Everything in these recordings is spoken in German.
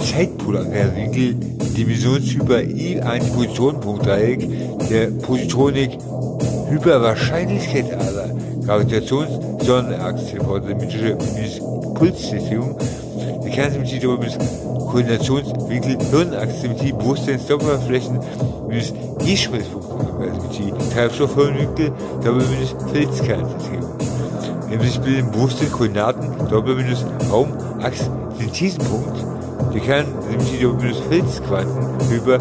Zeitpolarwinkel Dimensionshyper I ein Positronenpunktdreieck der Positronik Hyperwahrscheinlichkeit aller Gravitations-Sonnenachse teleportische Pulssystem die Kernsymmetrie darüber ist Koordinationswinkel Hirnachse-Symmetrie Bewusstseinsdoppelflächen minus E-Schmelzpunkt-Symmetrie Treibstoffhirnwinkel darüber minus Felskernssystem nämlich bilden bewusste Koordinaten Doppel minus Raumachs Synthesenpunkt die Kernsymmetrie darüber minus Felsquanten über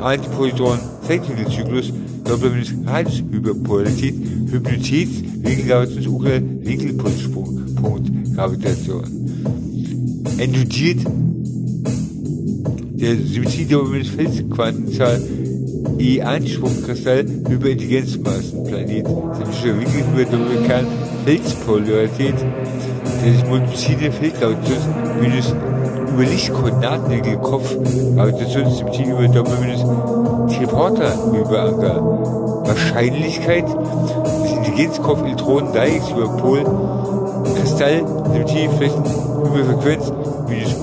Antipositron Zeitwinkelzyklus Doppel minus Radiushyperpolarität Hypnotiz Winkelgravitation Winkelpulssprung Punkt Gravitation endudiert der Symmetrie der Felsquantenzahl E1-Sprungkristall über Intelligenzmassenplanet, symmetrischer Winkel über der Kern Felspolarität, sich multiplizierende Feldgravitation minus über Lichtkoordinatenwinkel Kopf, Gravitationssymmetrie über Doppel minus Teleporter über Anker, Wahrscheinlichkeit des Intelligenzkopf Elektronen Dreiecks über Pol, Kristall, Symmetrie, Flächen über Frequenz, minus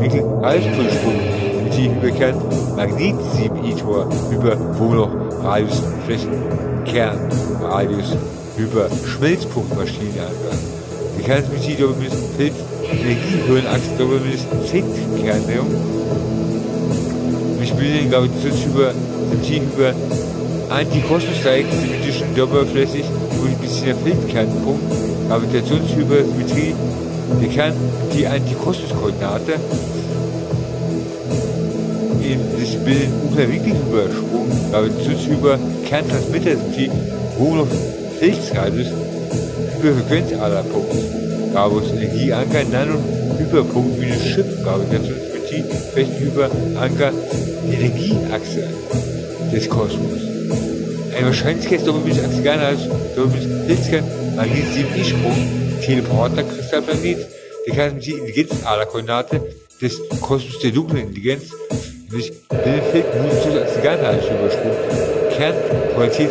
Winkel, Halbpolsprung, Symmetrie über Kern, Magnet-Inhibitor über Wohnloch, Radius, Flächen, Kern, Radius, über Schmelzpunktmaschinenanker. Die Kernsymmetrie doppel minus Feld, Energiehöhenachse doppel minus Zinkkernährung. Ich bilden Gravitationsüber, Symmetrie über Antikosmos-Dreieck, symmetrischen doppelflächig, multiplizierender Feldkernpunkt, Gravitationshypersymmetrie, der Kern, die Antikosmos-Koordinate, in sich bilden Ultrawinkelübersprung, Gravitationsüber, Kerntransmittersymmetrie, Hohlhof, Feldsradius, Hyperfrequenzaderpunkt, Gravus Energieanker, Nano, Hyperpunkt, minus Chip, Gravitationssymmetrie, Flächenüber, Anker, Energieachse des Kosmos. Eine Wahrscheinlichkeitsdoppel minus Axialhals, doppel minus Filzkern, Magnet 7 E-Sprung, Teleporter, Kristallplanet, der kann die Intelligenzaderkoordinate des Kosmos der dunklen Intelligenz, nämlich Binnenfeld, Nutzung Axialhals übersprung, Kern, Qualität,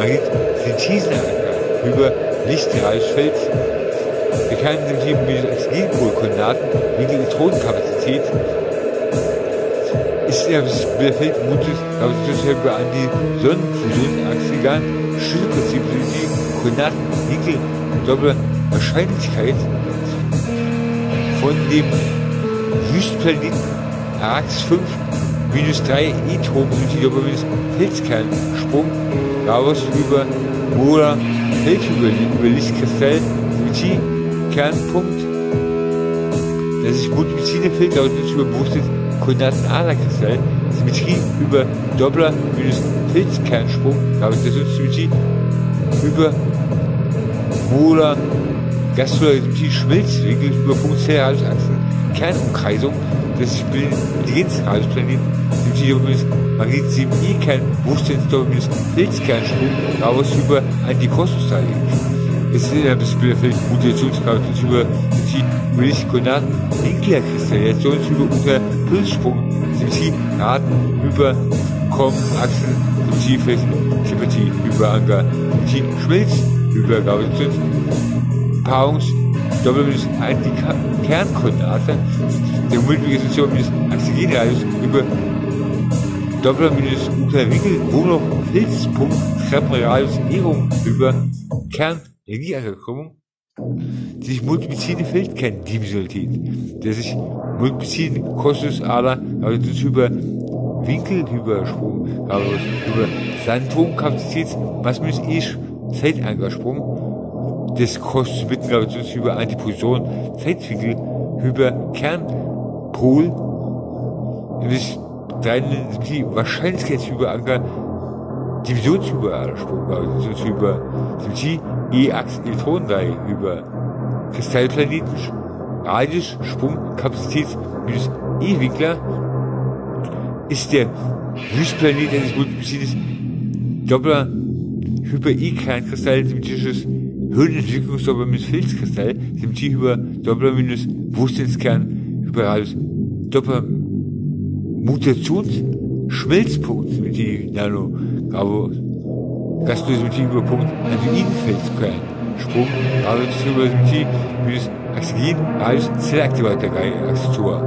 Magnet, Synthesenanker, über Lichtradiusfeld, der kann die minus Oxygenpolkoordinaten, wegen Elektronenkapazität, ist er das Bielefeld mutig, aber ist über an die Sonnenfusion Axial Schlüsselprinzip die Koordinaten Winkel Doppel Wahrscheinlichkeit von dem Wüstplaneten Arax 5 minus 3 E-Turm sind die Doppel minus Feldskernsprung daraus über Mola Feldüber Lichtkristall Symmetrie Kernpunkt der sich multiplizierende Feld laut nicht über bewusstes Koordinaten-Aderkristall, Symmetrie über Doppler minus Filzkernsprung, Gravitationssymmetrie über Molar Gastrosymmetrie Schmelzwinkel über Funktionalachsen, Kernumkreisung des sich bildenden Intelligenzradiusplaneten, Symmetrie über minus Magnet 7i Kern, Bewusstseinsdoppel minus Filzkernsprung, daraus über Antikosmos-Dreieck. Es ist innerhalb des Bilderfelds Mutationskraft über die Koordinaten Winklerkristallationsüber unter Pulssprung, Symmetrie, Raten, über Kommen, Achsen, Symmetrieflächen, Sympathie, über Anker, Symmetrie, Schmelz, über Gravitations, Paarungs, die Kernkoordinate, der Multiplikation minus Oxygenradius über Doppler minus Ultrawinkel, Wohnloch, Filzpunkt, Treppenradius, Ehrung über Kern, Energieankerkrümmung, die sich multiplizierende Feldkerndimensionalität, der sich multiplizierende Kostusader, also das über Winkelübersprung, also über Sandwurmkapazität, was minus E Zeitankersprung, des Kostus Mittengravitations über Antiposition, Zeitwinkel, über Kernpol, nämlich die Wahrscheinlichkeitsüberanker, Divisionsübersprung, also über Symmetrie, E-Achs Elektronendreieck über Kristallplaneten, Radius, Sprung, Kapazität minus E-Winkler ist der Wüstplanet eines multipliziertes Doppler Hyper-E-Kleinkristall symmetrisches Höhenentwicklungsdoppler minus Filzkristall, Symmetrie über Doppler minus Bewusstseinskern über Radius Doppler Mutationsschmelzpunkt Symmetrie Nano Bravo Gastrosymmetrie über Punkt Androidenfeldkern Sprung, Radiosymmetrie minus Oxygen, Radius Zellaktivator Aktivator.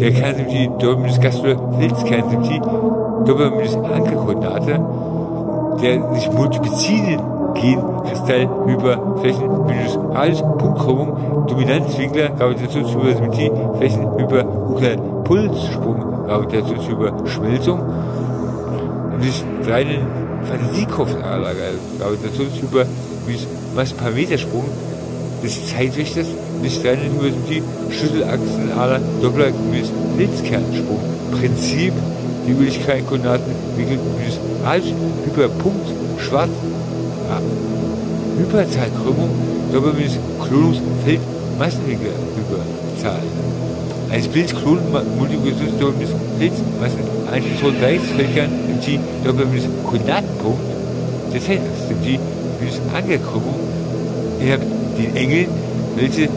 Der Kernsymmetrie Dominus Gastrol Filzkernsymmetrie Doppel minus Ankerkoordinate, der sich multiplizierenden Genkristall über Flächen minus Radius Punktkrümmung, Dominanzwinkler, Gravitationsübersymmetrie, Flächen über Pulssprung, Gravitationsüberschmelzung. Und des reinen Fantasiekopfanlage, Gravitationsüber bis Massparametersprung. Des Zeitwächters des reinen Übersymmetrie, Schlüsselachsenader, Doppler bis Blitzkernsprung, Prinzip, die Üblichkeiten-Koordinaten wickelt minus Radius, Hyperpunkt, Schwarz, Hyperzahlkrümmung, Doppel minus Klonungsfeld, Massenwinkel, Hyperzahl eines Bilds Klon-Multiplikationsdoppel des Felds, was in einzelnen Dreiecksfeldern im T Doppel minus Koordinatenpunkt der Feldachse, im T minus Angelkrümmung innerhalb den Engeln, welche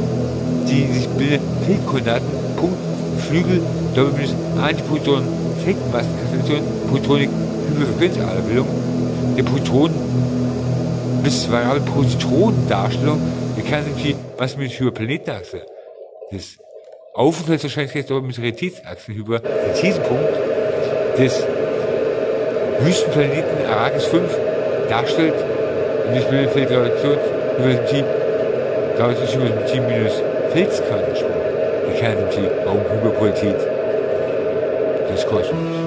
die sich bilden Feldkoordinaten, Punkt, Flügel, Doppel minus Antiproton, Feldmassenkonstellation, Protonik, Hyperfrequenzaderbildung, der Protonen bis variable Positronendarstellung der Kernenergie, was mit Hyperplanetenachse des Aufenthaltswahrscheinlichkeitsdauer-Raritätsachsen über den Thesenpunkt des Wüstenplaneten Arrakis 5 darstellt und das Mittelfeld Gravitationsübersymetrie Gravitationsübersymetrie minus Felsquantensprung, die Kernenergie Raumhyperpolarität des Kosmos.